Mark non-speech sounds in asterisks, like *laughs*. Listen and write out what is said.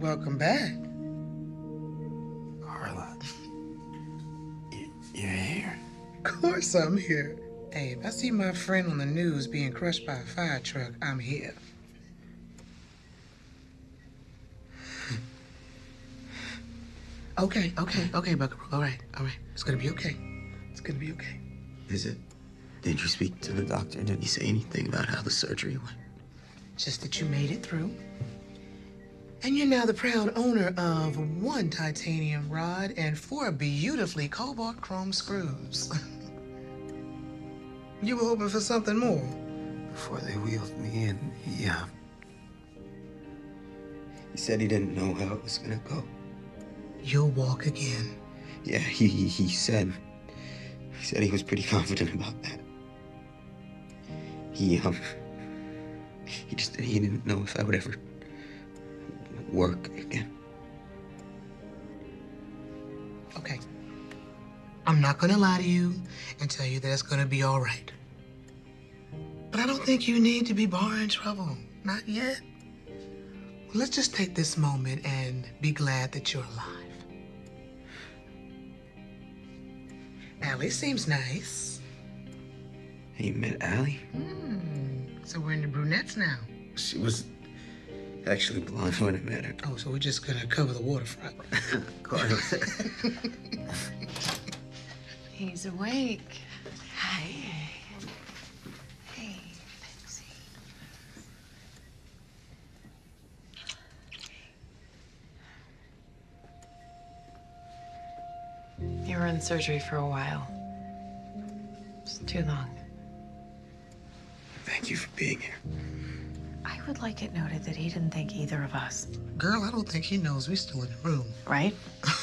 Welcome back. Carla. You, you're here. Of course I'm here. Hey, if I see my friend on the news being crushed by a fire truck, I'm here. *laughs* Okay, okay, hmm. okay, Buckaroo. All right, all right. It's gonna be okay. It's gonna be okay. Is it? Did you speak to the doctor? Did he say anything about how the surgery went? Just that you made it through. And you're now the proud owner of one titanium rod and four beautifully cobalt chrome screws. *laughs* you were hoping for something more. Before they wheeled me in, he, uh, he said he didn't know how it was gonna go. You'll walk again. Yeah, he, he, he said, he said he was pretty confident about that. He, um, he just, he didn't know if I would ever work again. Okay. I'm not gonna lie to you and tell you that it's gonna be all right. But I don't think you need to be barring trouble. Not yet. Let's just take this moment and be glad that you're alive. Ali seems nice. You met Ali? Hmm. So we're in the brunettes now. She was actually blonde when I met her. Oh, so we're just gonna cover the waterfront. *laughs* Carla. He's awake. Hi. Hey, Betsy. You were in surgery for a while. It's too long. Thank you for being here. I would like it noted that he didn't think either of us, Girl, I don't think he knows we're still in the room. right? *laughs*